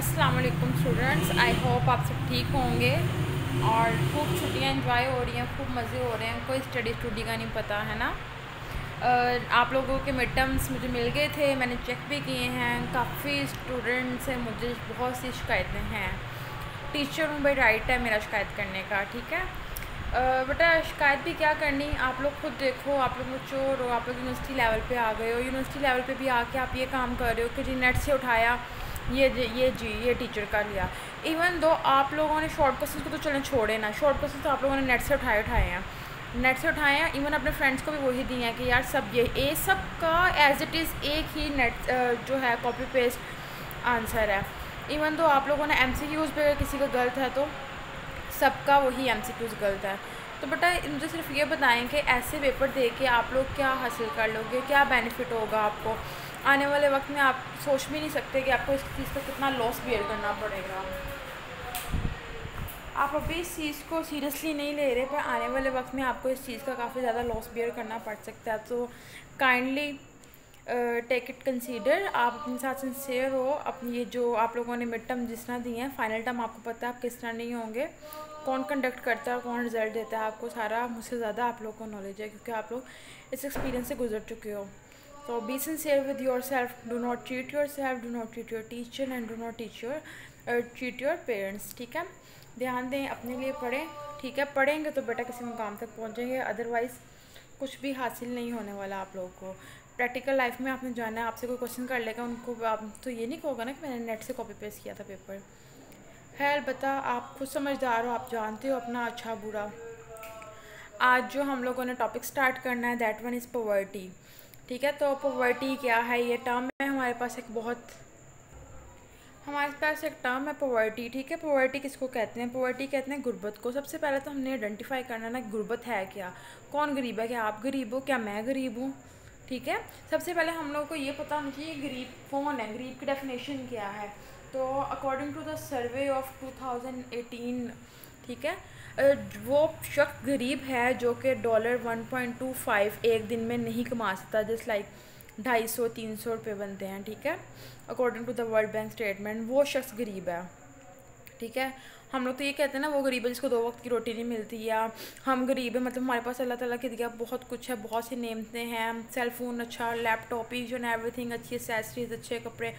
अस्सलाम वालेकुम students I hope आप सब ठीक होंगे और खूब छुट्टियाँ एंजॉय हो रही हैं, खूब मज़े हो रहे हैं। कोई स्टडी स्टूडी का नहीं पता, है ना? आप लोगों के मिड टर्म्स मुझे मिल गए थे, मैंने चेक भी किए हैं। काफ़ी स्टूडेंट्स से मुझे बहुत सी शिकायतें हैं। टीचर हूँ, भाई राइट है मेरा शिकायत करने का, ठीक है? बेटा, शिकायत भी क्या करनी? आप लोग खुद देखो, आप लोग चोर हो, आप लोग यूनिवर्सिटी लेवल पे आ गए हो। यूनिवर्सिटी लेवल पे भी आके आप ये काम कर रहे हो कि जी नेट से उठाया। ये ये जी, ये टीचर का लिया। इवन दो आप लोगों ने शॉर्ट क्वेश्चन को तो चलें, छोड़े ना। शॉर्ट क्वेश्चन तो आप लोगों ने नेट से उठाए उठाए हैं। नेट से उठाए हैं इवन अपने फ्रेंड्स को भी वही दिए हैं कि यार सब ये ए सब का एज इट इज़ एक ही नेट जो है कॉपी पेस्ट आंसर है। इवन दो आप लोगों ने एम सी क्यूज़ पे किसी का गलत है तो सबका वही एम सी क्यूज़ गलत है। तो बेटा मुझे सिर्फ़ ये बताएँ कि ऐसे पेपर दे के आप लोग क्या हासिल कर लोगे, क्या बेनिफिट होगा आपको? आने वाले वक्त में आप सोच भी नहीं सकते कि आपको इस चीज़ का कितना लॉस बियर करना पड़ेगा। आप अभी इस चीज़ को सीरियसली नहीं ले रहे, पर आने वाले वक्त में आपको इस चीज़ का काफ़ी ज़्यादा लॉस बियर करना पड़ सकता है। तो काइंडली टेक इट कंसीडर आप अपने साथ सिंसेयर हो, अपनी ये जो आप लोगों ने मिड टर्म जिस तरह दिए हैं फाइनल टर्म आपको पता है आप किस तरह नहीं होंगे, कौन कंडक्ट करता है कौन रिज़ल्ट देता है आपको सारा, मुझसे ज़्यादा आप लोगों को नॉलेज है क्योंकि आप लोग इस एक्सपीरियंस से गुजर चुके हो। तो be be with yourself Do not treat yourself not not treat your teacher and not not teach your treat your parents ठीक है? ध्यान दें, अपने लिए पढ़ें। ठीक है? पढ़ेंगे तो बेटा किसी मुकाम तक पहुँचेंगे। अदरवाइज़ कुछ भी हासिल नहीं होने वाला आप लोगों को। प्रैक्टिकल लाइफ में आपने जाना है आपसे कोई क्वेश्चन कर लेगा, उनको आप तो ये नहीं कहोगा ना कि मैंने नेट से कॉपी पेस्ट किया था पेपर खैर, बता, आप खुद समझदार हो, आप जानते हो अपना अच्छा बुरा। आज जो हम लोगों ने टॉपिक स्टार्ट करना है दैट वन इज़ पॉवर्टी ठीक है तो पॉवर्टी क्या है? ये टर्म है हमारे पास एक बहुत हमारे पास एक टर्म है पॉवर्टी ठीक है पॉवर्टी किसको कहते हैं? पॉवर्टी कहते हैं गुर्बत को। सबसे पहले तो हमने आइडेंटिफाई करना ना, गुर्बत है क्या? कौन गरीब है? क्या आप गरीब हो? क्या मैं गरीब हूँ? ठीक है? सबसे पहले हम लोग को ये पता होना चाहिए गरीब कौन है? गरीब की डेफिनेशन क्या है? तो according to the survey of 2018 ठीक है? वो शख्स गरीब है जो कि dollar one point two five एक दिन में नहीं कमा सकता जस्ट लाइक ढाई सौ, तीन सौ रुपये बनते हैं, ठीक है? According to the World Bank statement वो शख्स गरीब है, ठीक है? हम लोग तो ये कहते हैं ना, वो गरीब है जिसको दो वक्त की रोटी नहीं मिलती या हम गरीब हैं। मतलब हमारे पास अल्लाह ताला के दिया बहुत कुछ है, बहुत सी नेमतें हैं सेल फ़ोन अच्छा लैपटॉप ईच एंड एवरीथिंग अच्छी एसेसरीज अच्छे कपड़े।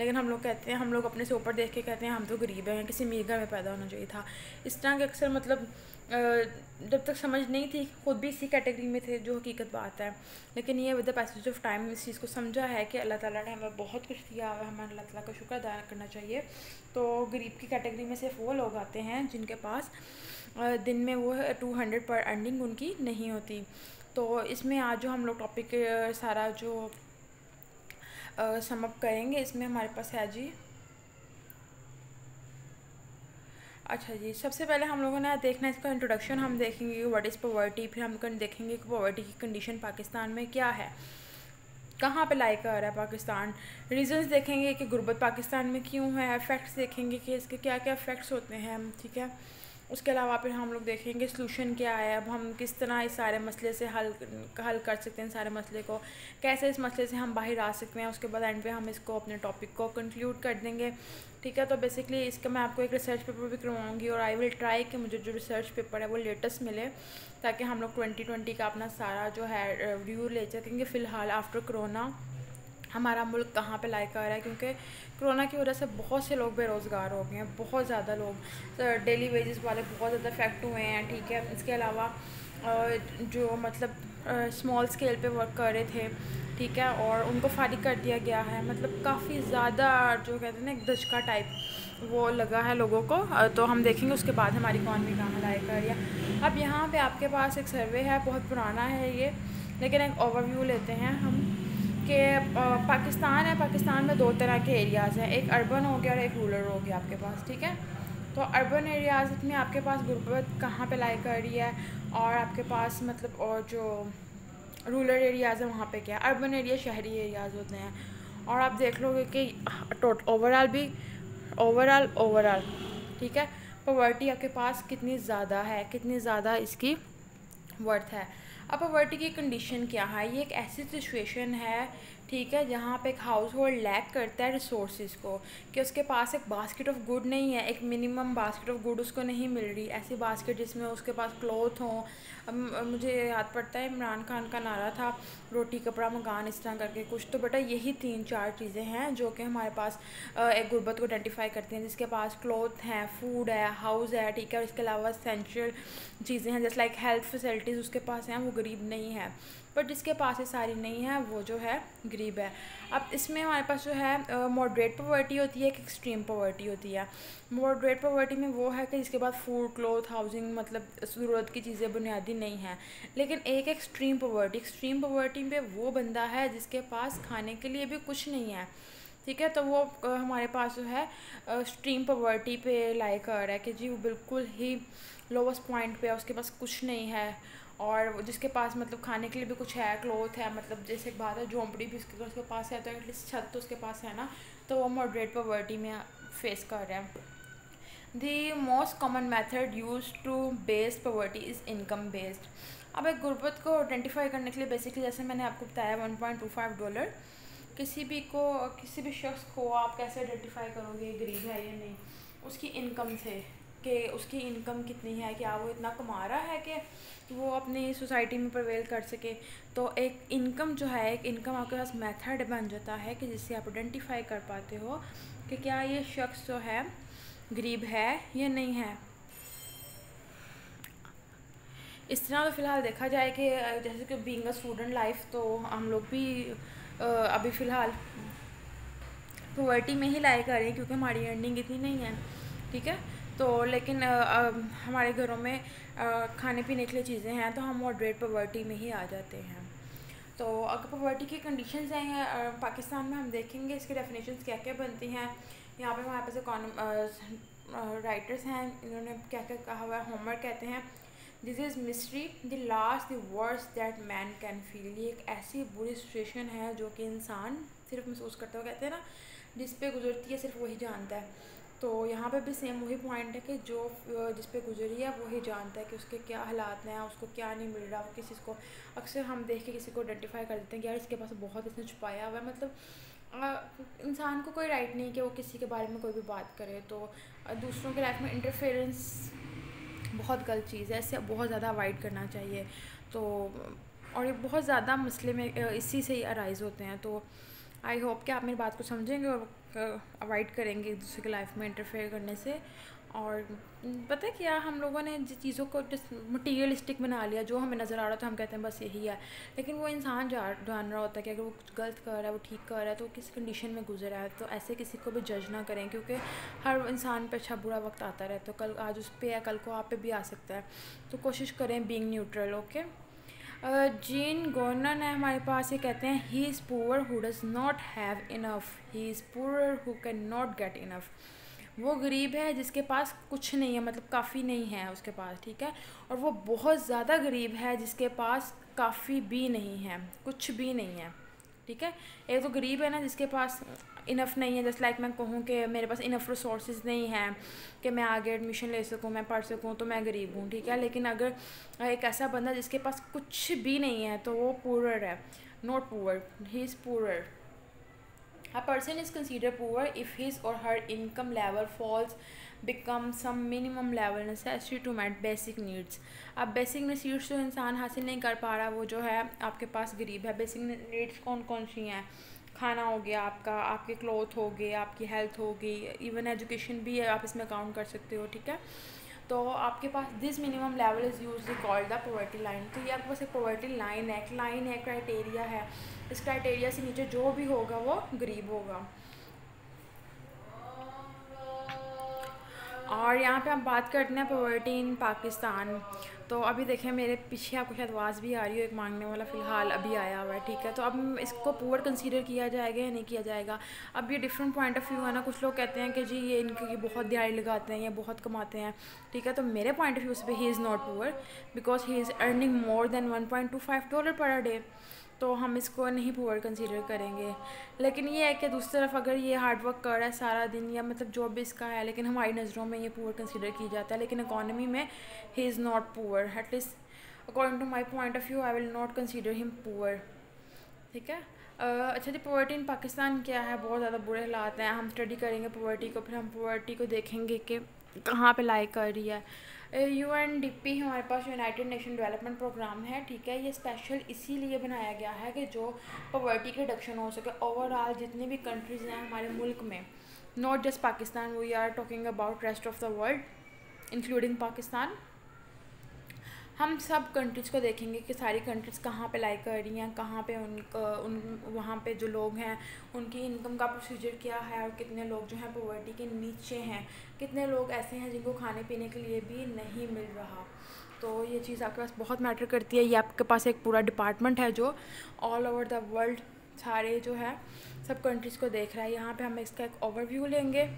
लेकिन हम लोग कहते हैं, हम लोग अपने से ऊपर देख के कहते हैं, हम तो गरीब हैं, किसी मीर घर में पैदा होना चाहिए था। इस तरह के अक्सर मतलब जब तक समझ नहीं थी खुद भी इसी कैटेगरी में थे, जो हकीकत बात है। लेकिन ये with the passage of time इस चीज़ को समझा है कि अल्लाह ताला ने हमें बहुत कुछ दिया है हमें अल्लाह ताला का शुक्र अदा करना चाहिए। तो गरीब की कैटेगरी में सिर्फ़ वो लोग आते हैं जिनके पास दिन में वो टू हंड्रेड पर अर्निंग उनकी नहीं होती। तो इसमें आज जो हम लोग टॉपिक सारा जो समअप करेंगे, इसमें हमारे पास है जी। अच्छा जी, सबसे पहले हम लोगों ने देखना है इसका इंट्रोडक्शन हम देखेंगे व्हाट इज़ पॉवर्टी फिर हम देखेंगे कि पॉवर्टी की कंडीशन पाकिस्तान में क्या है। कहाँ पे लाइक कर रहा है पाकिस्तान? रीजंस देखेंगे कि गुर्बत पाकिस्तान में क्यों है इफ़ेक्ट्स देखेंगे कि इसके क्या क्या इफ़ेक्ट्स होते हैं, ठीक है? उसके अलावा फिर हम लोग देखेंगे सलूशन क्या है, अब हम किस तरह इस सारे मसले से हल हल कर सकते हैं सारे मसले को, कैसे इस मसले से हम बाहर आ सकते हैं, उसके बाद एंड पे हम इसको अपने टॉपिक को कंक्लूड कर देंगे, ठीक है? तो बेसिकली इसका मैं आपको एक रिसर्च पेपर भी करवाऊँगी और आई विल ट्राई कि मुझे जो रिसर्च पेपर है वो लेटेस्ट मिले, ताकि हम लोग ट्वेंटी ट्वेंटी का अपना सारा जो है रिव्यू ले सकेंगे फ़िलहाल आफ्टर कोरोना हमारा मुल्क कहाँ पे लाइक आ रहा है? क्योंकि कोरोना की वजह से बहुत से लोग बेरोज़गार हो गए हैं, बहुत ज़्यादा लोग डेली वेजेस वाले बहुत ज़्यादा इफ़ेक्ट हुए हैं, ठीक है? इसके अलावा जो मतलब स्मॉल स्केल पे वर्क कर रहे थे, ठीक है? और उनको फारिग कर दिया गया है। मतलब काफ़ी ज़्यादा जो कहते हैं ना, एक दशका टाइप वो लगा है लोगों को। तो हम देखेंगे उसके बाद हमारी कौन भी कहाँ रही है अब यहाँ पे आपके पास एक सर्वे है, बहुत पुराना है ये, लेकिन एक ओवरव्यू लेते हैं हम। कि पाकिस्तान है, पाकिस्तान में दो तरह के एरियाज़ हैं, एक अर्बन हो गया और एक रूरल हो गया आपके पास, ठीक है? तो अर्बन एरियाज़ में आपके पास गुर्बत कहाँ पे लाई कर रही है और आपके पास मतलब और जो रूरल एरियाज़ हैं वहाँ पे क्या है? अर्बन एरिया शहरी एरियाज़ होते हैं। और आप देख लोगे कि टोट ओवरऑल भी ओवरऑल ओवरऑल ठीक है? पॉवर्टी आपके पास कितनी ज़्यादा है, कितनी ज़्यादा इसकी वर्थ है। अब पॉवर्टी की कंडीशन क्या है? ये एक ऐसी सिचुएशन है ठीक है जहाँ पे एक हाउस होल्ड लैक करता है रिसोर्स को कि उसके पास एक बास्केट ऑफ़ गुड नहीं है, एक मिनिमम बास्केट ऑफ़ गुड उसको नहीं मिल रही। ऐसी बास्केट जिसमें उसके पास क्लोथ हों। मुझे याद पड़ता है, इमरान खान का नारा था, रोटी, कपड़ा, मकान, इस तरह करके कुछ। तो बेटा, यही तीन चार चीज़ें हैं जो कि हमारे पास एक गुर्बत को आइडेंटिफाई करती हैं, जिसके पास क्लोथ हैं फ़ूड है हाउस है, ठीक है, और इसके अलावा सेंशल चीज़ें हैं, जैसे लाइक हेल्थ फैसिलिटीज़ उसके पास हैं, वो गरीब नहीं है। बट जिसके पास ये सारी नहीं है, वो जो है गरीब है। अब इसमें हमारे पास जो है मॉडरेट पॉवर्टी होती है, एक एक्सट्रीम पॉवर्टी होती है। मॉडरेट पॉवर्टी में वो है कि जिसके पास फ़ूड क्लोथ हाउसिंग मतलब ज़रूरत की चीज़ें बुनियादी नहीं हैं। लेकिन एक एक्सट्रीम पॉवर्टी एक्सट्रीम पॉवर्टी में वो बंदा है जिसके पास खाने के लिए भी कुछ नहीं है। ठीक है तो वो हमारे पास जो है स्ट्रीम पॉवर्टी पे लाई कर रहा है कि जी वो बिल्कुल ही लोवेस्ट पॉइंट पे है, उसके पास कुछ नहीं है। और जिसके पास मतलब खाने के लिए भी कुछ है क्लोथ है मतलब जैसे एक बात है झोंपड़ी भी उसके उसके पास है तो एटलीस्ट छत तो उसके पास है ना तो वो मॉडरेट पॉवर्टी में फेस कर रहे हैं। The most common method use to base poverty is income based अब एक गुर्बत को आइडेंटिफाई करने के लिए बेसिकली जैसे मैंने आपको बताया one point two five dollar किसी भी को, किसी भी शख्स को आप कैसे आइडेंटिफाई करोगे, गरीब है या नहीं, उसकी इनकम से। कि उसकी इनकम कितनी है क्या वो इतना कमा रहा है कि वो अपनी सोसाइटी में प्रवेल कर सके। तो एक इनकम जो है, एक इनकम आपके पास मेथड बन जाता है कि जिससे आप आइडेंटिफाई कर पाते हो कि क्या ये शख्स जो है गरीब है या नहीं है। इस तरह तो फ़िलहाल देखा जाए कि जैसे कि बींग अ स्टूडेंट लाइफ तो हम लोग भी अभी फ़िलहाल पॉवर्टी में ही लाई कर हैं क्योंकि हमारी अर्निंग इतनी नहीं है, ठीक है? तो लेकिन आ, आ, हमारे घरों में आ, खाने पीने के लिए चीज़ें हैं तो हम मॉडरेट पॉवर्टी में ही आ जाते हैं। तो अगर पॉवर्टी की कंडीशन हैं पाकिस्तान में हम देखेंगे इसकी डेफिनेशन क्या क्या बनती हैं। यहाँ पे हमारे पास राइटर्स हैं इन्होंने क्या क्या कहा हुआ है होमवर्क कहते हैं। This is mystery the last the worse that man can feel ये एक ऐसी बुरी सिचुएशन है जो कि इंसान सिर्फ़ महसूस करता हुआ कहते हैं ना जिस पे गुजरती है सिर्फ़ वही जानता है। तो यहाँ पे भी सेम वही पॉइंट है कि जो जिस पे गुजरी है, वही जानता है कि उसके क्या हालात हैं, उसको क्या नहीं मिल रहा किसी को अक्सर हम देख के किसी को आइडेंटिफाई कर देते हैं कि यार इसके पास बहुत इसने छुपाया हुआ है। मतलब इंसान को कोई राइट नहीं कि वो किसी के बारे में कोई भी बात करे। तो दूसरों के लाइफ में इंटरफेरेंस बहुत गलत चीज़ है। इससे बहुत ज़्यादा अवॉइड करना चाहिए। तो और ये बहुत ज़्यादा मसले में इसी से ही अराइज़ होते हैं। तो आई होप कि आप मेरी बात को समझेंगे और अवॉइड करेंगे एक दूसरे की लाइफ में इंटरफेयर करने से। और पता है क्या, हम लोगों ने जिस चीज़ों को जस्ट मटीरियलिस्टिक बना लिया, जो हमें नज़र आ रहा था, हम कहते हैं बस यही है। लेकिन वो इंसान जान रहा होता है कि अगर वो कुछ गलत कर रहा है, वो ठीक कर रहा है तो किस कंडीशन में गुजर रहा है। तो ऐसे किसी को भी जज ना करें, क्योंकि हर इंसान पर अच्छा बुरा वक्त आता रहे तो कल, आज उस पर या कल को आप पे भी आ सकता है। तो कोशिश करें बींग न्यूट्रल ओके जीन गोर्नन है हमारे पास ये कहते हैं he is poor who does not have enough he is poor who can not get enough वो गरीब है जिसके पास कुछ नहीं है मतलब काफ़ी नहीं है उसके पास, ठीक है? और वो बहुत ज़्यादा गरीब है जिसके पास काफ़ी भी नहीं है, कुछ भी नहीं है, ठीक है? एक तो गरीब है ना जिसके पास इनफ नहीं है जैसे लाइक like मैं कहूँ कि मेरे पास इनफ रिसोर्स नहीं हैं कि मैं आगे एडमिशन ले सकूँ, मैं पढ़ सकूँ तो मैं गरीब हूँ, ठीक है? लेकिन अगर एक ऐसा बंदा जिसके पास कुछ भी नहीं है तो वो पूरर है not poor he is poorer A person is considered poor if his or her income level falls, become some minimum level necessary to meet basic needs. अब basic needs जो इंसान हासिल नहीं कर पा रहा, वो जो है आपके पास गरीब है। Basic needs कौन कौन सी हैं? खाना हो गया आपका, आपके क्लोथ हो गए, आपकी हेल्थ हो गई इवन एजुकेशन भी है, आप इसमें काउंट कर सकते हो, ठीक है? तो आपके पास this minimum level is use called the poverty line तो ये आपके पास एक पोवर्टी लाइन है, एक लाइन है क्राइटेरिया है। इस क्राइटेरिया से नीचे जो भी होगा वो गरीब होगा। और यहाँ पे हम बात करते हैं पॉवर्टी इन पाकिस्तान। तो अभी देखें, मेरे पीछे आपको शायद आवाज़ भी आ रही हो, एक मांगने वाला फ़िलहाल अभी आया हुआ है, ठीक है? तो अब इसको पुअर कंसीडर किया जाएगा या नहीं किया जाएगा? अब ये डिफरेंट पॉइंट ऑफ़ व्यू है ना, कुछ लोग कहते हैं कि जी, ये इनकी बहुत दिहाड़ी लगाते हैं, या बहुत कमाते हैं, ठीक है? तो मेरे पॉइंट ऑफ़ व्यू से he is not poor because he is earning more than one point two five dollar per day तो हम इसको नहीं पुअर कंसीडर करेंगे। लेकिन ये है कि दूसरी तरफ़ अगर ये हार्ड वर्क कर रहा है सारा दिन, या मतलब जो भी इसका है, लेकिन हमारी नज़रों में ये पुअर कंसीडर किया जाता है, लेकिन इकॉनमी में he is not poor at least according to my point of view I will not consider him poor ठीक है? अच्छा जी पॉवर्टी इन पाकिस्तान क्या है? बहुत ज़्यादा बुरे हालात हैं। हम स्टडी करेंगे पॉवर्टी को, फिर हम पॉवर्टी को देखेंगे कि कहाँ पे लाई कर रही है। यू एन डी पी हमारे पास यूनाइटेड नेशन डेवलपमेंट प्रोग्राम है, ठीक है? ये स्पेशल इसीलिए बनाया गया है कि जो पॉवर्टी के रिडक्शन हो सके ओवरऑल जितने भी कंट्रीज़ हैं हमारे मुल्क में not just Pakistan we are talking about rest of the world including Pakistan. हम सब कंट्रीज़ को देखेंगे कि सारी कंट्रीज़ कहाँ पे लाई कर रही हैं, कहाँ पे उन उन, वहाँ पे जो लोग हैं, उनकी इनकम का प्रोसीजर क्या है और कितने लोग जो हैं पॉवर्टी के नीचे हैं। कितने लोग ऐसे हैं जिनको खाने पीने के लिए भी नहीं मिल रहा। तो ये चीज़ आपके पास बहुत मैटर करती है। ये आपके पास एक पूरा डिपार्टमेंट है जो ऑल ओवर द वर्ल्ड सारे जो है सब कंट्रीज़ को देख रहा है। यहाँ पे हम इसका एक ओवरव्यू लेंगे।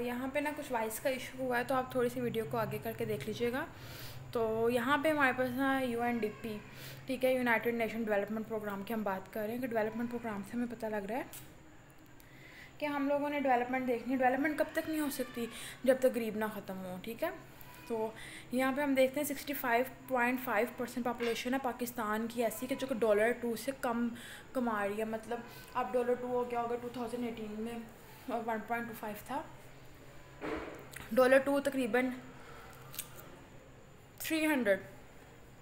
यहाँ पे ना कुछ वॉइस का इशू हुआ है तो आप थोड़ी सी वीडियो को आगे करके देख लीजिएगा। तो यहाँ पे हमारे पास ना यू एन डी पी ठीक है यूनाइटेड नेशन डेवलपमेंट प्रोग्राम की हम बात कर रहे हैं, कि डेवलपमेंट प्रोग्राम से हमें पता लग रहा है कि हम लोगों ने डेवलपमेंट देखनी डेवलपमेंट कब तक नहीं हो सकती? जब तक गरीब ना ख़त्म हो, ठीक है? तो यहाँ पे हम देखते हैं sixty five point five percent population है पाकिस्तान की ऐसी, कि जो कि डॉलर टू से कम कमा रही है। मतलब अब डॉलर टू हो गया होगा टू थाउज़ेंड एटीन में वन पॉइंट टू फाइव था। डॉलर टू तकरीबन थ्री हंड्रेड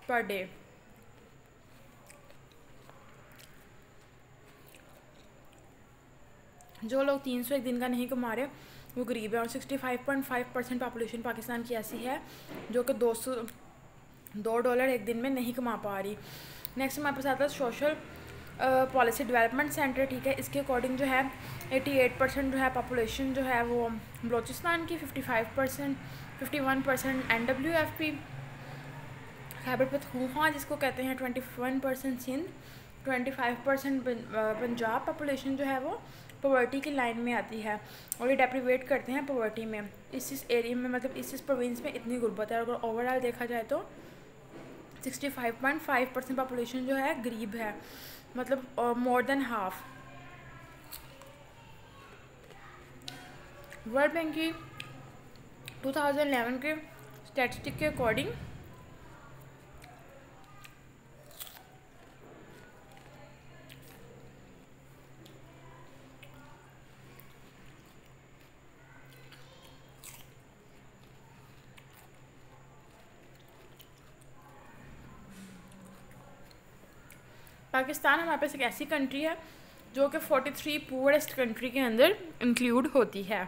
पर डे। जो लोग तीन सौ एक दिन का नहीं कमा रहे, वो गरीब है और sixty five point five percent population Pakistan की ऐसी है, जो कि दो सौ दो डॉलर एक दिन में नहीं कमा पा रही। नेक्स्ट हमारे पास आता है सोशल पॉलिसी डेवलपमेंट सेंटर, ठीक है, इसके अकॉर्डिंग जो है 88 परसेंट जो है पॉपुलेशन जो है वो बलोचिस्तान की 55 percent, fifty one percent N W F P, Khyber जिसको कहते हैं 21 percent Sindh 25 percent Punjab population जो है वो पॉवर्टी की लाइन में आती है और ये डेप्रीवेट करते हैं पॉवर्टी में। इस इस एरिया में मतलब इस इस प्रोविंस में इतनी गुर्बत है। अगर ओवरऑल देखा जाए तो 65.5 परसेंट पॉपुलेशन जो है गरीब है। मतलब more than half World Bank की 2011 के स्टैटिस्टिक के अकॉर्डिंग पाकिस्तान हमारे पास एक ऐसी कंट्री है, जो कि 43 पुअरेस्ट कंट्री के अंदर इंक्लूड होती है।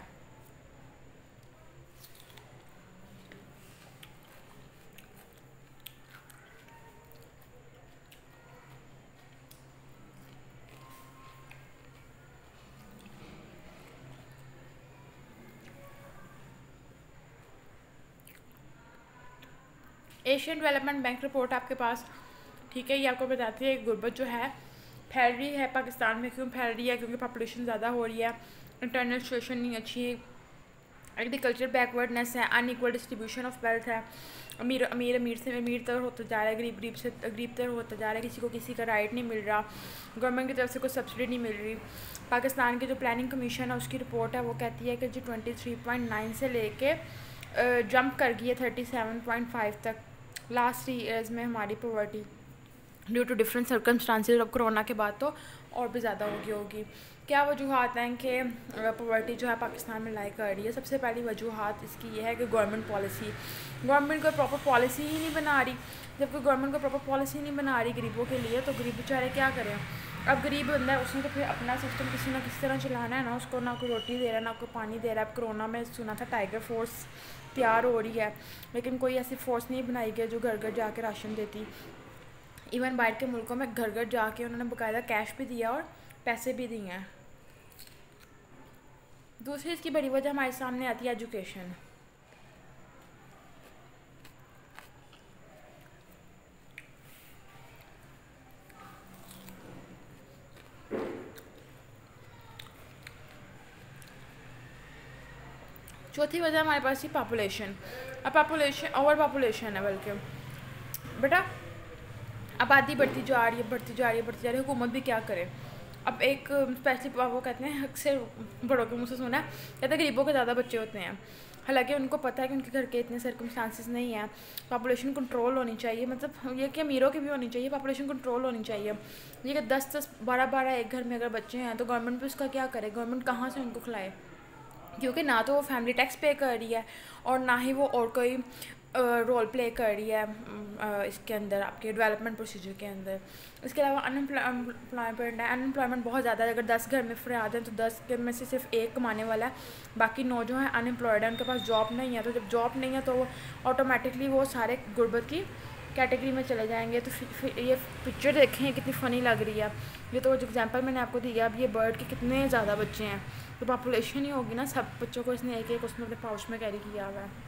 एशियन डेवलपमेंट बैंक रिपोर्ट आपके पास। ठीक है, ये आपको बताती है गुर्बत जो है, फैल रही है पाकिस्तान में, क्यों फैल रही है? क्योंकि पॉपुलेशन ज़्यादा हो रही है इंटरनल सिचुएशन नहीं अच्छी है एग्रीकल्चर बैकवर्डनेस है अनइक्वल डिस्ट्रीब्यूशन ऑफ़ वेल्थ है, अमीर अमीर अमीर से अमीर तर होता जा रहा है, गरीब गरीब से, गरीब तर होता जा रहा है, किसी को किसी का राइट नहीं मिल रहा गवर्नमेंट की तरफ़ से कोई सब्सिडी नहीं मिल रही। पाकिस्तान की जो प्लानिंग कमीशन है, उसकी रिपोर्ट है, वो कहती है कि जो ट्वेंटी थ्री पॉइंट नाइन से लेके जंप कर गई है थर्टी सेवन पॉइंट फाइव तक लास्ट थ्री ईयर्स में हमारी poverty due to different circumstances of corona के बाद तो और भी ज़्यादा होगी होगी। क्या वजूहत हैं कि पॉवर्टी जो है पाकिस्तान में लाई कर रही है? सबसे पहली वजूहत इसकी ये है कि गवर्नमेंट पॉलिसी गवर्नमेंट कोई प्रॉपर पॉलिसी ही नहीं बना रही। जब कोई गवर्नमेंट को प्रॉपर पॉलिसी नहीं बना रही गरीबों के लिए तो गरीब बेचारे क्या करें? अब गरीब बंदा है, उसने तो फिर अपना सिस्टम किसी ना किसी तरह चलाना है ना, उसको ना कोई रोटी दे रहा है, ना कोई पानी दे रहा है। अब कोरोना में सुना था टाइगर फोर्स तैयार हो रही है, लेकिन कोई ऐसी फोर्स नहीं बनाई गई जो घर घर जाके राशन देती। इवन बाहर के मुल्कों में घर घर जाके उन्होंने बाकायदा कैश भी दिया और पैसे भी दिए हैं। दूसरी इसकी बड़ी वजह हमारे सामने आती है एजुकेशन चौथी वजह हमारे पास ही पॉपुलेशन अब पॉपुलेशन ओवर पॉपुलेशन है बल्कि। बेटा आबादी बढ़ती जा रही है, बढ़ती जा रही है, बढ़ती जा रही है, हुकूमत भी क्या करे? अब एक स्पेशली वो कहते हैं अक्सर बड़ों के मुँह से सुना कहते हैं गरीबों के ज़्यादा बच्चे होते हैं। हालाँकि उनको पता है कि उनके घर के इतने सर्कमस्टांसिस नहीं हैं। पॉपुलेशन कंट्रोल होनी चाहिए मतलब ये कि अमीरों की भी होनी चाहिए पॉपुलेशन कंट्रोल होनी चाहिए। ये कि दस दस, बारह बारह एक घर में अगर बच्चे हैं तो गवर्नमेंट भी उसका क्या करे? गवर्नमेंट कहाँ से उनको खिलाए? क्योंकि ना तो वो फैमिली टैक्स पे कर रही है, और ना ही वो और कोई रोल प्ले कर रही है इसके अंदर, आपके डेवलपमेंट प्रोसीजर के अंदर। इसके अलावा अनएम्प्लॉयमेंट है। अनएम्प्लॉयमेंट बहुत ज़्यादा है। अगर दस घर में फरियाद हैं तो दस घर में से सिर्फ़ एक कमाने वाला है। बाकी नौ जो है अनएम्प्लॉयड है, उनके पास जॉब नहीं है। तो जब जॉब नहीं है तो वो ऑटोमेटिकली वो सारे गुर्बत की कैटेगरी में चले जाएँगे। तो फिर ये पिक्चर देखें, कितनी फ़नी लग रही है। ये तो जो एग्जांपल मैंने आपको दिया। अब ये बर्ड के कितने ज़्यादा बच्चे हैं। तो पॉपुलेशन ही होगी ना सब बच्चों को। इसने एक एक उसने अपने पाउच में कैरी किया हुआ है।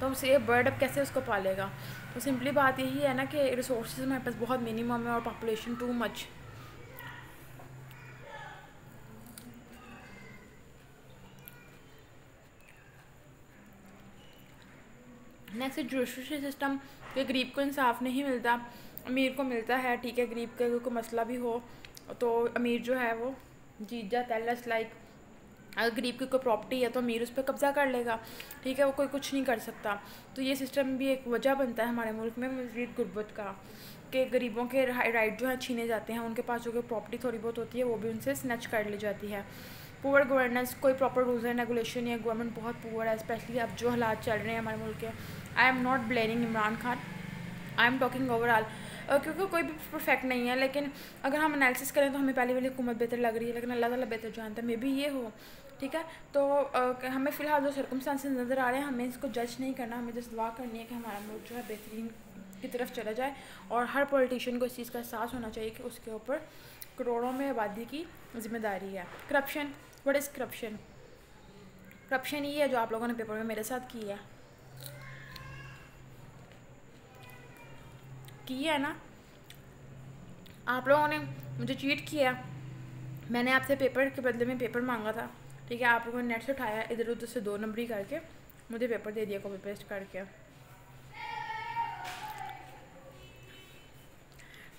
तो हमसे ये बर्ड अब कैसे उसको पालेगा? तो सिंपली बात यही है ना कि रिसोर्स हमारे पास बहुत मिनिमम है और population too much next judiciary system कि गरीब को इंसाफ नहीं मिलता, अमीर को मिलता है, ठीक है, गरीब का कोई मसला भी हो तो अमीर जो है वो जीत जाता है लेस लाइक अगर गरीब की कोई प्रॉपर्टी है तो अमीर उस पर कब्ज़ा कर लेगा। ठीक है, वो कोई कुछ नहीं कर सकता। तो ये सिस्टम भी एक वजह बनता है हमारे मुल्क में मजीद गुर्बत का, कि गरीबों के राइट जो हैं, छीने जाते हैं। उनके पास जो कि प्रॉपर्टी थोड़ी बहुत होती है, वो भी उनसे स्नैच कर ली जाती है। पुअर गवर्नेंस कोई प्रॉपर रूल्स एंड रेगुलेशन या गवर्नमेंट बहुत पुअर है स्पेशली अब जो हालात चल रहे हैं हमारे मुल्क के। I am not blaming Imran Khan I am talking overall क्योंकि कोई भी परफेक्ट नहीं है, लेकिन अगर हम एनालिसिस करें तो हमें पहली वाली हुकूमत बेहतर लग रही है, लेकिन अल्लाह ताला बेहतर जानता है मे बी ये हो, ठीक है? तो हमें फ़िलहाल जो सर्कमस्टांसेस नज़र आ रहे हैं, हमें इसको जज नहीं करना, हमें जस्ट दुआ करनी है कि हमारा मुल्क जो है बेहतरीन की तरफ़ चला जाए, और हर पॉलिटिशियन को इस चीज़ का एहसास होना चाहिए कि उसके ऊपर करोड़ों में आबादी की ज़िम्मेदारी है। Corruption what is corruption corruption ये है जो आप लोगों ने पेपर में मेरे साथ की है। की है ना, आप लोगों ने मुझे चीट किया मैंने आपसे पेपर के बदले में पेपर मांगा था। ठीक है, आप लोगों ने नेट से उठाया इधर उधर से दो नंबरी करके मुझे पेपर दे दिया कॉपी पेस्ट करके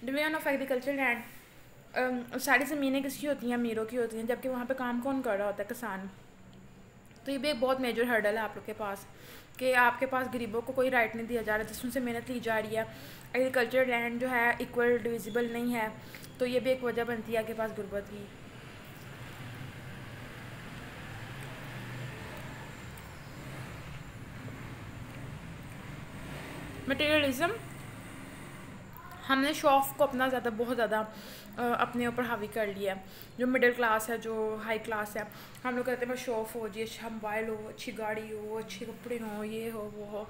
डिवीज़न ऑफ़ एग्रीकल्चर लैंड सारी ज़मीनें किसकी होती हैं? अमीरों की होती हैं, जबकि वहाँ पे काम कौन कर रहा होता है? किसान। तो ये भी एक बहुत मेजर हर्डल है आप लोग के पास। कि आपके पास गरीबों को कोई राइट नहीं दिया जा रहा है जिसमें से मेहनत ली जा रही है। एग्रीकल्चर लैंड जो है इक्वल डिविजिबल नहीं है तो ये भी एक वजह बनती है आपके पास गुर्बत की। मटेरियलिज़म हमने शौफ को अपना ज़्यादा, बहुत ज़्यादा अपने ऊपर हावी कर लिया है। जो मिडिल क्लास है, जो हाई क्लास है, हम लोग कहते हैं, बस शौफ हो, जी अच्छा मोबाइल हो, अच्छी गाड़ी हो, अच्छे कपड़े हो, ये हो, वो हो।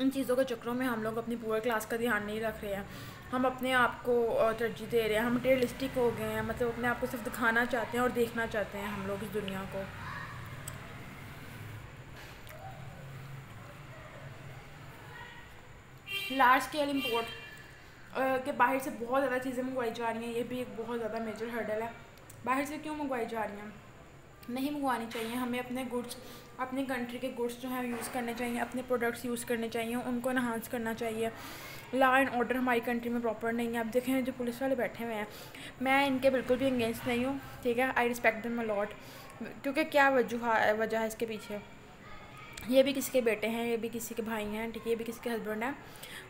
इन चीज़ों के चक्करों में हम लोग अपनी पूरे क्लास का ध्यान नहीं रख रहे हैं। हम अपने आप को तरजीह दे रहे हैं। हम मटेरियलिस्टिक हो गए हैं मतलब अपने आप को सिर्फ़ दिखाना चाहते हैं और देखना चाहते हैं हम लोग इस दुनिया को। लार्ज स्केल इम्पोर्ट कि बाहर से बहुत ज़्यादा चीज़ें मंगवाई जा रही हैं, ये भी एक बहुत ज़्यादा मेजर हर्डल है। बाहर से क्यों मंगवाई जा रही हैं? नहीं मंगवानी चाहिए, हमें अपने गुड्स अपनी कंट्री के गुड्स जो हैं यूज़ करने चाहिए, अपने प्रोडक्ट्स यूज़ करने चाहिए, उनको इन्हांस करना चाहिए। लॉ एंड ऑर्डर हमारी कंट्री में प्रॉपर नहीं है। आप देखें, जो पुलिस वाले बैठे हुए हैं, मैं इनके बिल्कुल भी अगेंस्ट नहीं हूँ, ठीक है? आई रिस्पेक्ट दम लॉट क्योंकि क्या वजह वजह है इसके पीछे? ये भी किसी के बेटे हैं, ये भी किसी के भाई हैं, ठीक है? ये भी किसी के हस्बैंड हैं।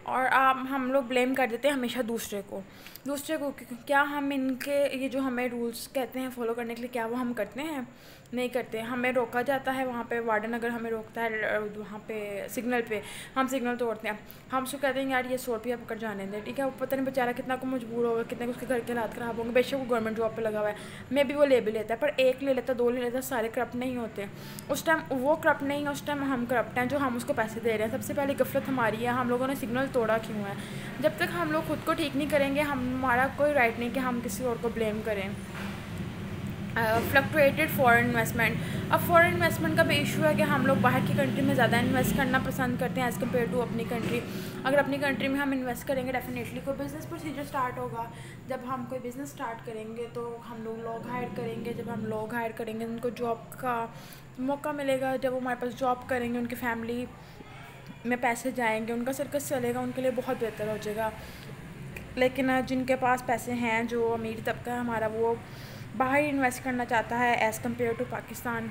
और आप, हम लोग ब्लेम कर देते हैं हमेशा दूसरे को। दूसरे को क्या हम इनके, ये जो हमें रूल्स कहते हैं फॉलो करने के लिए, क्या वो हम करते हैं? नहीं करते। हमें रोका जाता है, वहाँ पे वार्डन अगर हमें रोकता है वहाँ पे सिग्नल पे, हम सिग्नल तोड़ते हैं। हम उसको कहते हैं, यार, ये सौ रुपया पकड़ जाने दें। ठीक है? वो पता नहीं बेचारा कितना को मजबूर होगा, कितने उसके घर के हालात ख़राब होंगे। बेशक वो गवर्नमेंट जॉब पर लगा हुआ है। मे भी वो ले भी लेता है, पर एक ले लेता, दो ले लेता, सारे करप्ट नहीं होते। उस टाइम वो करप्ट नहीं है, उस टाइम हम करप्ट हैं, जो हम उसको पैसे दे रहे हैं। सबसे पहले गफलत हमारी है, हम लोगों ने सिग्नल तोड़ा क्यों है? जब तक हम लोग खुद को ठीक नहीं करेंगे, हमारा कोई राइट नहीं कि हम किसी और को ब्लेम करें। फ्लक्चुएटेड फॉरेन इन्वेस्टमेंट अब फॉरेन इन्वेस्टमेंट का भी इशू है कि हम लोग बाहर की कंट्री में ज़्यादा इन्वेस्ट करना पसंद करते हैं एज़ कंपेयर टू अपनी कंट्री अगर अपनी कंट्री में हम इन्वेस्ट करेंगे डेफिनेटली कोई बिज़नेस प्रोसीजर स्टार्ट होगा। जब हम कोई बिज़नेस स्टार्ट करेंगे तो हम लोग लोग हायर करेंगे। जब हम लोग हायर करेंगे उनको जॉब का मौका मिलेगा। जब वो हमारे पास जॉब करेंगे, उनकी फैमिली में पैसे जाएँगे, उनका सर्कस चलेगा, उनके लिए बहुत बेहतर हो जाएगा। लेकिन जिनके पास पैसे हैं, जो अमीर तबका है हमारा, वो बाहर इन्वेस्ट करना चाहता है as compare to Pakistan.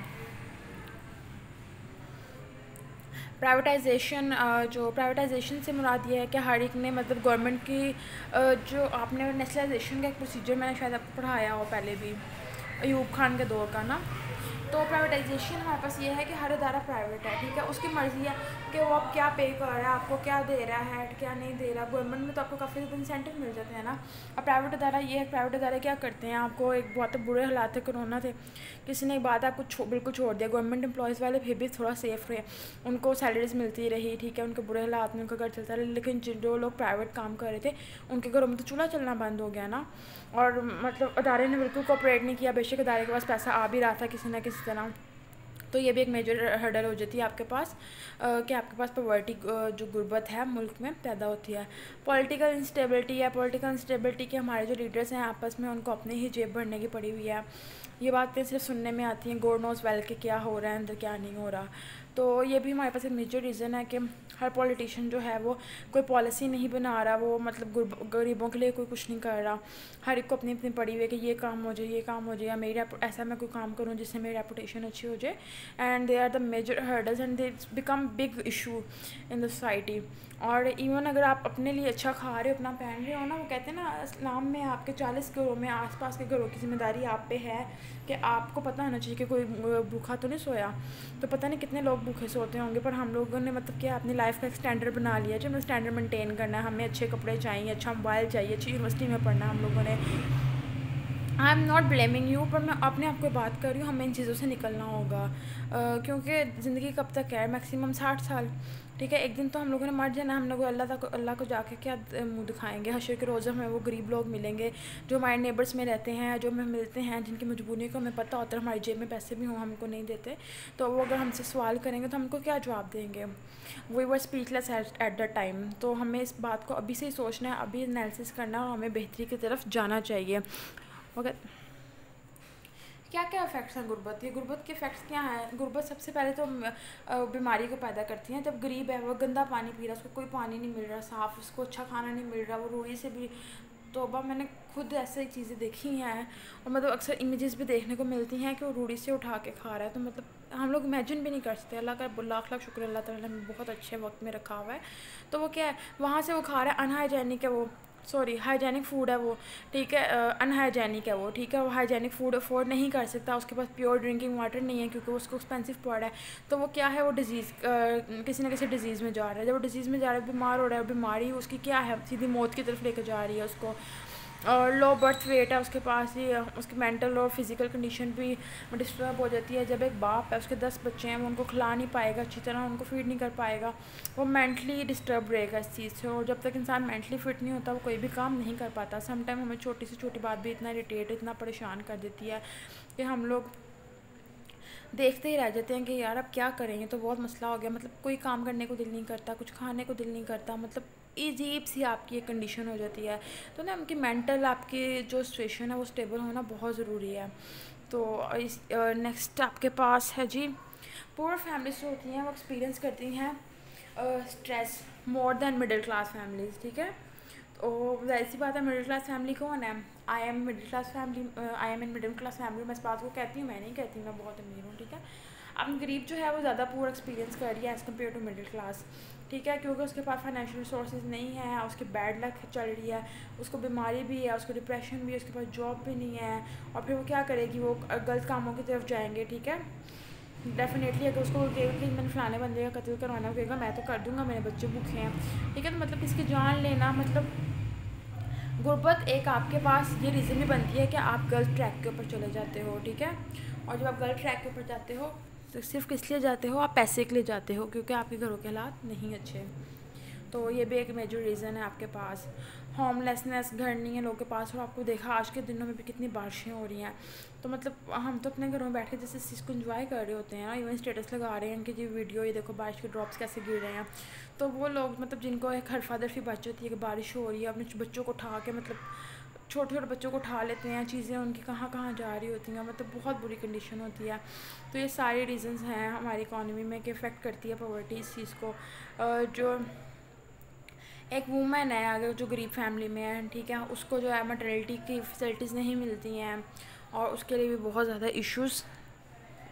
Privatisation जो प्राइवेटाइजेशन से मुराद ये है कि हर एक ने मतलब गवर्नमेंट की जो आपने नेशनलाइजेशन का एक प्रोसीजर मैंने शायद आपको पढ़ाया हो पहले भी, अयूब खान के दौर का ना। तो प्राइवेटाइजेशन हमारे पास ये है कि हर अदारा प्राइवेट है ठीक है? उसकी मर्ज़ी है कि वो आप क्या पे कर रहा है आपको क्या दे रहा है क्या नहीं दे रहा गवर्नमेंट में तो आपको काफ़ी ज़्यादा इंसेंटिव मिल जाते हैं ना? अब प्राइवेट अदारा ये है प्राइवेट अदारे क्या करते हैं? आपको एक बहुत बुरे हालात थे कोरोना थे किसी ने एक बात आपको छो, बिल्कुल छोड़ दिया। गवर्नमेंट एम्प्लॉयज़ वाले फिर भी थोड़ा सेफ़ रहे। उनको सैलरीज मिलती रही ठीक है? उनके बुरे हालात में उनका घर चलता रहा। लेकिन जो लोग प्राइवेट काम कर रहे थे उनके घरों में तो चूल्हा चलना बंद हो गया ना? और मतलब अदारे ने बिल्कुल कोऑपरेट नहीं किया। बेशक अदारे के पास पैसा आ भी रहा था किसी ना किसी तरह। तो ये भी एक मेजर हर्डल हो जाती है आपके पास कि आपके पास पॉवर्टी जो गुर्बत है मुल्क में पैदा होती है। पॉलिटिकल इंस्टेबिलिटी या पॉलिटिकल इंस्टेबिलिटी के हमारे जो लीडर्स हैं आपस में, उनको अपनी ही जेब भरने की पड़ी हुई है। ये बातें सिर्फ़ सुनने में आती हैं। गोड नोज़ वेल के क्या हो रहा है, अंदर क्या नहीं हो रहा। तो ये भी हमारे पास एक मेजर रीज़न है कि हर पॉलिटिशियन जो है वो कोई पॉलिसी नहीं बना रहा, वो मतलब गरीबों के लिए कोई कुछ नहीं कर रहा। हर एक को अपनी अपनी पड़ी हुई है कि ये काम हो जाए, ये काम हो जाए, या मेरी ऐसा मैं कोई काम करूँ जिससे मेरी रेपुटेशन अच्छी हो जाए। And they are the major hurdles and they become big issue in the society और इवन अगर आप अपने लिए अच्छा खा रहे हो अपना पहन रहे हो ना वो कहते हैं ना इस्लाम में आपके चालीस घरों में आसपास के घरों की ज़िम्मेदारी आप पे है कि आपको पता होना चाहिए कि कोई भूखा तो नहीं सोया? तो पता नहीं कितने लोग भूखे सोते होंगे पर हम लोगों ने मतलब क्या अपनी लाइफ का एक स्टैंडर्ड बना लिया जो हमें स्टैंडर्ड मेनटेन करना है। हमें अच्छे कपड़े चाहिए अच्छा मोबाइल चाहिए अच्छी यूनिवर्सिटी में पढ़ना हम लोगों ने। I am not blaming you पर मैं अपने आप को बात कर रही हूँ हमें इन चीज़ों से निकलना होगा। uh, क्योंकि ज़िंदगी कब तक है? मैक्सिमम साठ साल। ठीक है, एक दिन तो हम लोगों ने मर जाना, हम लोग अल्लाह तक, अल्लाह को जाके क्या मुँह दिखाएँगे। हशर के रोज़ हमें वो गरीब लोग मिलेंगे, जो हमारे नेबर्स में रहते हैं, जो हमें मिलते हैं, जिनकी मजबूरी को हमें पता होता है, हमारी जेब में पैसे भी हों हमको नहीं देते। तो वो अगर हमसे सवाल करेंगे तो हमको क्या जवाब देंगे? We were speechless at the time तो हमें इस बात को अभी से ही सोचना है, अभी एनालिसिस करना है और हमें बेहतरी की तरफ़ जाना चाहिए। ओके क्या क्या इफ़ेक्ट्स हैं गुर्बत? ये गुर्बत के इफ़ेक्ट्स क्या हैं? गुर्बत सबसे पहले तो बीमारी को पैदा करती हैं। जब गरीब है, वो गंदा पानी पी रहा है, उसको कोई पानी नहीं मिल रहा, साफ़, उसको अच्छा खाना नहीं मिल रहा, वो रोड़ी से भी तो अब मैंने खुद ऐसे चीज़ें देखी हैं और मतलब अक्सर इमेजेस भी देखने को मिलती हैं कि वो रूढ़ी से उठा के खा रहा है। तो मतलब हम लोग इमेजिन भी नहीं कर सकते। अल्लाह का लाख लाख शुक्र, अल्लाह ताला ने बहुत अच्छे वक्त में रखा हुआ है। तो वो क्या है? वहाँ से वो खा रहा है, अनहाइजेनिक है वो। सॉरी हाइजेनिक फ़ूड है वो, ठीक है अनहाइजेनिक है वो, ठीक है, वो हाइजेनिक फ़ूड अफोर्ड नहीं कर सकता, उसके पास प्योर ड्रिंकिंग वाटर नहीं है क्योंकि उसको एक्सपेंसिव पड़ रहा है। तो वो क्या है, वो डिज़ीज़ किसी ना किसी डिज़ीज़ में जा रहा है। जब वो डिज़ीज़ में जा रहा है, बीमार हो रहा है, बीमारी उसकी क्या है, सीधी मौत की तरफ़ लेकर जा रही है उसको। और लो बर्थ वेट है, उसके पास ही, उसकी मेंटल और फ़िज़िकल कंडीशन भी डिस्टर्ब हो जाती है। जब एक बाप है, उसके दस बच्चे हैं, वो उनको खिला नहीं पाएगा अच्छी तरह, उनको फ़ीड नहीं कर पाएगा, वो मेंटली डिस्टर्ब रहेगा इस चीज़ से। और जब तक इंसान मेंटली फिट नहीं होता, वो कोई भी काम नहीं कर पाता। समटाइम हमें छोटी से छोटी बात भी इतना इरीटेट इतना परेशान कर देती है कि हम लोग देखते ही रह जाते हैं कि यार, अब क्या करेंगे? तो बहुत मसला हो गया। मतलब कोई काम करने को दिल नहीं करता, कुछ खाने को दिल नहीं करता। मतलब अजीब सी आपकी एक कंडीशन हो जाती है। तो ना उनकी मेंटल आपकी जो सिचुएशन है वो स्टेबल होना बहुत ज़रूरी है। तो इस नेक्स्ट आपके पास है जी। पूरा फैमिलीज़ जो होती हैं वो एक्सपीरियंस करती हैं stress more than middle class families ठीक है? तो वैसी बात है मिडिल क्लास फैमिली कौन है? I am middle class family I am in middle class family मैं इस बात को कहती हूँ, मैं नहीं कहती, मैं बहुत अमीर हूँ, ठीक है? अब गरीब जो है वो ज़्यादा पूरा एक्सपीरियंस कर रही है as compare to middle class ठीक है, क्योंकि उसके पास फाइनेंशियल रिसोर्स नहीं है, उसकी बैड लक चल रही है, उसको बीमारी भी है, उसको डिप्रेशन भी है, उसके पास जॉब भी नहीं है, और फिर वो क्या करेगी, वो गलत कामों की तरफ़ जाएँगे, ठीक है? डेफिनेटली अगर उसको कहेगा कि मैंने फलाने बंदे का कत्ल करवाना कहेगा, मैं तो कर दूँगा, मेरे बच्चे भूखे हैं। ठीक है तो मतलब इसकी जान लेना मतलब गुर्बत एक आपके पास ये रीज़न भी बनती है कि आप गलत ट्रैक के ऊपर चले जाते हो, ठीक है? और जब आप गलत ट्रैक के ऊपर जाते हो तो सिर्फ़ किस लिए जाते हो? आप पैसे के लिए जाते हो, क्योंकि आपके घरों के हालात नहीं अच्छे। तो ये भी एक मेजर रीज़न है आपके पास। होमलेसनेस घर नहीं है लोगों के पास, और आपको देखा, आज के दिनों में भी कितनी बारिशें हो रही हैं। तो मतलब हम तो अपने घरों में बैठ के जैसे इस चीज़ को इन्जॉय कर रहे होते हैं इवन स्टेटस लगा रहे हैं कि जी वीडियो ये देखो बारिश के ड्रॉप्स कैसे गिर रहे हैं। तो वो लोग मतलब जिनको एक हर फादर की बात होती है कि बारिश हो रही है, अपने बच्चों को उठा के मतलब छोटे छोटे बच्चों को उठा लेते हैं, चीज़ें उनकी कहाँ कहाँ जा रही होती हैं मतलब बहुत बुरी कंडीशन होती है। तो ये सारे रीज़न्स हैं हमारी इकॉनमी में कि इफ़ेक्ट करती है पॉवर्टी इस चीज़ को। जो एक वूमेन है, अगर जो गरीब फैमिली में है, ठीक है, उसको जो है मटर्निटी की फैसिलिटीज़ नहीं मिलती हैं और उसके लिए भी बहुत ज़्यादा इश्यूज़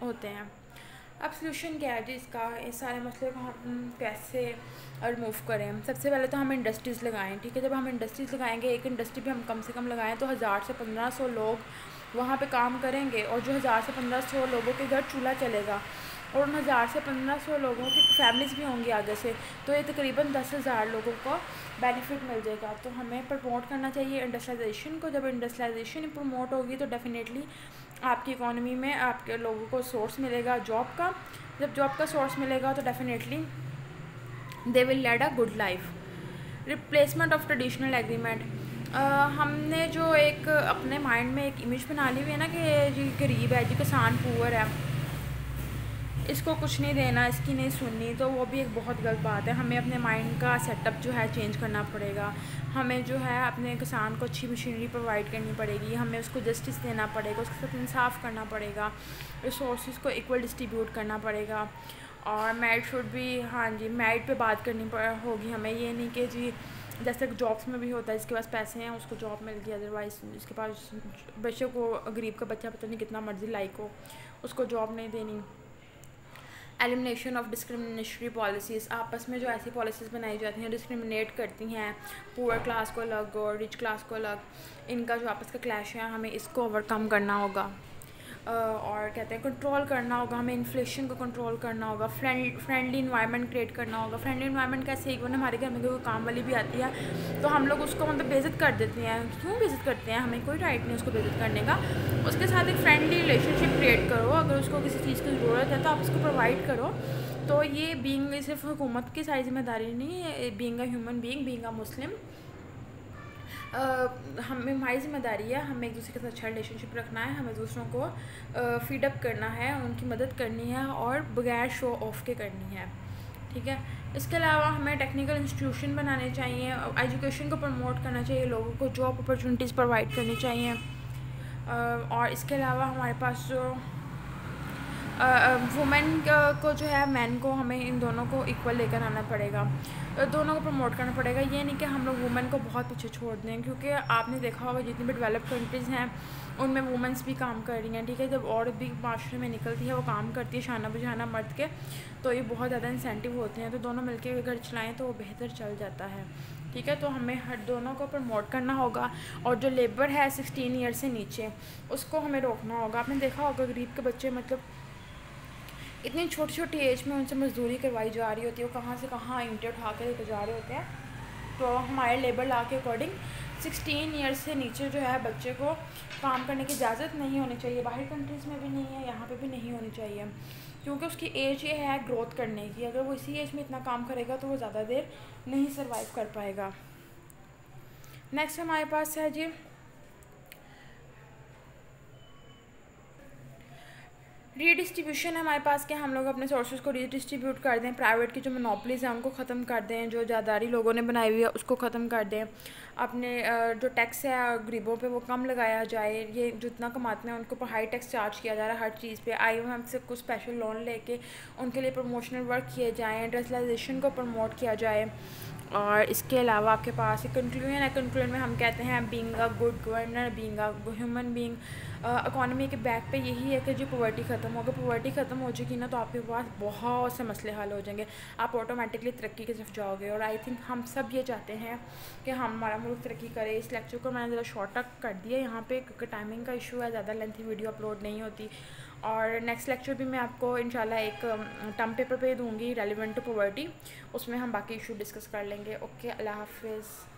होते हैं। अब सोल्यूशन क्या है जी इसका? इस सारे मसले को हम कैसे रिमूव करें? सबसे पहले तो हम इंडस्ट्रीज़ लगाएँ, ठीक है? जब हम इंडस्ट्रीज़ लगाएँगे, एक इंडस्ट्री भी हम कम से कम लगाएँ तो हज़ार से पंद्रह सौ लोग वहाँ पे काम करेंगे और जो हज़ार से पंद्रह सौ लोगों के घर चूल्हा चलेगा और उन हज़ार से पंद्रह सौ लोगों की फैमिलीज़ भी होंगी आगे से तो ये तकरीबन दस हज़ार लोगों को बेनिफिट मिल जाएगा। तो हमें प्रमोट करना चाहिए इंडस्ट्रियलाइजेशन को। जब इंडस्ट्रियलाइजेशन प्रमोट होगी तो डेफिनेटली आपकी इकोनॉमी में आपके लोगों को सोर्स मिलेगा जॉब का। जब जॉब का सोर्स मिलेगा तो definitely they will lead a good life replacement of traditional agreement हमने जो एक अपने माइंड में एक इमेज बना ली हुई है ना कि जी गरीब है, जी किसान पुअर है। इसको कुछ नहीं देना, इसकी नहीं सुननी तो वो भी एक बहुत गलत बात है। हमें अपने माइंड का सेटअप जो है चेंज करना पड़ेगा। हमें जो है अपने किसान को अच्छी मशीनरी प्रोवाइड करनी पड़ेगी। हमें उसको जस्टिस देना पड़ेगा, उसके साथ इंसाफ करना पड़ेगा रिसोर्स को इक्वल डिस्ट्रीब्यूट करना पड़ेगा। और मेरिट शुड भी हाँ जी मेरिट पे बात करनी होगी हमें। ये नहीं कि जी, जैसे जॉब्स में भी होता है जिसके पास पैसे हैं, उसको जॉब मिल गई अदरवाइज़ जिसके पास बच्चों को, गरीब का बच्चा पता नहीं कितना मर्ज़ी लाइक हो, उसको जॉब नहीं देनी। एलिमिनेशन ऑफ़ डिस्क्रिमिनेशनरी पॉलिसीज़ आपस में जो ऐसी पॉलिसीज़ बनाई जाती हैं डिस्क्रिमिनेट करती हैं पुअर क्लास को अलग और रिच क्लास को अलग, इनका जो आपस का क्लैश है, हमें इसको ओवरकम करना होगा। और कहते हैं कंट्रोल करना होगा, हमें इन्फ्लेशन को कंट्रोल करना होगा फ्रेंड फ्रेंडली इन्वायरमेंट क्रिएट करना होगा। फ्रेंडली इन्वायरमेंट कैसे? एक बार हमारे घर में कोई काम वाली भी आती है तो हम लोग उसको मतलब बेजत कर देते हैं। क्यों बेजत करते हैं? हमें कोई राइट नहीं उसको बेजत करने का। उसके साथ एक फ्रेंडली रिलेशनशिप क्रिएट करो। अगर उसको किसी चीज़ की ज़रूरत है तो आप उसको प्रोवाइड करो। तो ये बींग सिर्फ़ हुकूमत की सारी ज़िम्मेदारी नहीं है being a human being being a Muslim हमें हमारी ज़िम्मेदारी है, हमें एक दूसरे के साथ अच्छा रिलेशनशिप रखना है, हमें दूसरों को फीडअप करना है, उनकी मदद करनी है और बगैर शो ऑफ़ के करनी है। ठीक है? इसके अलावा हमें टेक्निकल इंस्टीट्यूशन बनाने चाहिए एजुकेशन को प्रमोट करना चाहिए, लोगों को जॉब अपॉर्चुनिटीज़ प्रोवाइड करनी चाहिए। और इसके अलावा हमारे पास जो वुमेन को जो है मैन को हमें इन दोनों को इक्वल लेकर आना पड़ेगा। दोनों को प्रमोट करना पड़ेगा। ये नहीं कि हम लोग वुमेन को बहुत पीछे छोड़ दें, क्योंकि आपने देखा होगा जितनी भी डेवलप कंट्रीज़ हैं, उनमें वुमेंस भी काम कर रही हैं, ठीक है? जब और भी माशरे में निकलती है, वो काम करती है शाना बजाना मर्द के तो ये बहुत ज़्यादा इंसेंटिव होते हैं। तो दोनों मिलकर घर चलाएँ तो वो बेहतर चल जाता है, ठीक है? तो हमें हर दोनों को प्रमोट करना होगा, और जो लेबर है सिक्सटीन ईयर से नीचे, उसको हमें रोकना होगा। आपने देखा होगा गरीब के बच्चे मतलब इतनी छोटी छोटी एज में उनसे मजदूरी करवाई जा रही होती है, वो कहाँ से कहाँ ईंटें उठा कर लेके जा रहे होते हैं। तो हमारे लेबर ला के अकॉर्डिंग सिक्सटीन ईयर्स से नीचे जो है बच्चे को काम करने की इजाज़त नहीं होनी चाहिए। बाहर कंट्रीज़ में भी नहीं है, यहाँ पे भी नहीं होनी चाहिए। क्योंकि उसकी एज ये है ग्रोथ करने की। अगर वो इसी एज में इतना काम करेगा तो वो ज़्यादा देर नहीं सर्वाइव कर पाएगा। नेक्स्ट हमारे पास है जी रीडिस्ट्रीब्यूशन है हमारे पास के हम लोग अपने सोर्सेज को रीडिस्ट्रीब्यूट कर दें। प्राइवेट की जो मोनोपलीज हैं, उनको ख़त्म कर दें। जो ज़्यादारी लोगों ने बनाई हुई है, उसको ख़त्म कर दें। अपने जो टैक्स है, गरीबों पे वो कम लगाया जाए। ये जितना कमाते हैं, उनको ऊपर हाई टैक्स चार्ज किया जा रहा है हर चीज़ पे। आई एम से कुछ स्पेशल लोन लेके उनके लिए प्रमोशनल वर्क किए जाएँ इंडस्ट्रियलाइजेशन को प्रमोट किया जाए। और इसके अलावा आपके पास एक कंक्लूजन है। कंक्लूजन में हम कहते हैं being a good governor being a human being economy के बैक पे यही है कि जो पॉवर्टी ख़त्म होगा पॉवर्टी ख़त्म हो जाएगी ना तो आपके पास बहुत से मसले हल हो जाएँगे। आप ऑटोमेटिकली तरक्की की तरफ़ जाओगे और आई थिंक हम सब ये चाहते हैं कि हम हमारा मुल्क तरक्की करे। इस लेक्चर को मैंने ज़रा शॉर्ट तक कर दिया यहाँ पे क्योंकि टाइमिंग का इशू है, ज़्यादा लेंथी वीडियो अपलोड नहीं होती। और नेक्स्ट लेक्चर भी मैं आपको इंशाल्लाह एक टर्म पेपर पे दूँगी रेलिवेंट टू पॉवर्टी उसमें हम बाकी इशू डिस्कस कर लेंगे। ओके अल्लाह हाफिज़।